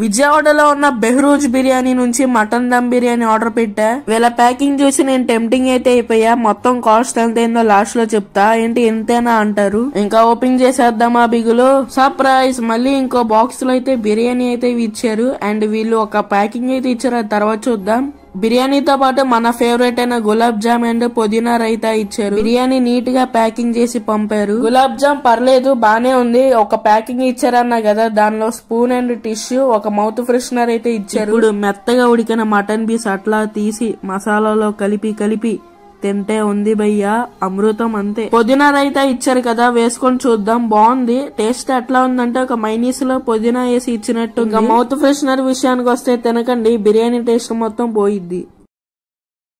విజయవాడలో ఉన్న బెహ్రూజ్ బిర్యానీ నుంచి మటన్ దమ్ బిర్యానీ ఆర్డర్ పెట్టా. వీళ్ళ ప్యాకింగ్ చూసి నేను టెంప్టింగ్ అయితే అయిపోయా. మొత్తం కాస్ట్ ఎంత అయిందో లాస్ట్లో చెప్తా. ఏంటి ఎంతేనా అంటారు. ఇంకా ఓపెన్ చేసేద్దామా బిగులు? సర్ప్రైజ్ మళ్ళీ ఇంకో బాక్స్లో అయితే బిర్యానీ అయితే ఇచ్చారు. అండ్ వీళ్ళు ఒక ప్యాకింగ్ అయితే ఇచ్చారు. తర్వాత చూద్దాం. బిర్యానీతో పాటు మన ఫేవరెట్ అయిన గులాబ్ జామ్ అండ్ పుదీనా రైతా ఇచ్చారు. బిర్యానీ నీట్గా ప్యాకింగ్ చేసి పంపారు. గులాబ్ జామ్ పర్లేదు బానే ఉంది. ఒక ప్యాకింగ్ ఇచ్చారన్నా కదా దానిలో స్పూన్ అండ్ టిష్యూ ఒక మౌత్ ఫ్రెషనర్ అయితే ఇచ్చారు. ఇప్పుడు మెత్తగా ఉడికిన మటన్ పీస్ అట్లా తీసి మసాలాలో కలిపి కలిపి తింటే ఉంది భయ్యా అమృతం అంతే. పుదీనా రైతా ఇచ్చారు కదా వేసుకొని చూద్దాం బాగుంది. టేస్ట్ ఎట్లా ఉందంటే ఒక మైనీస్లో పుదీనా వేసి ఇచ్చినట్టు ఇంకా మౌత్ ఫ్రెషనర్ విషయానికి వస్తే తినకండి బిర్యానీ టేస్ట్ మొత్తం పోయిద్ది.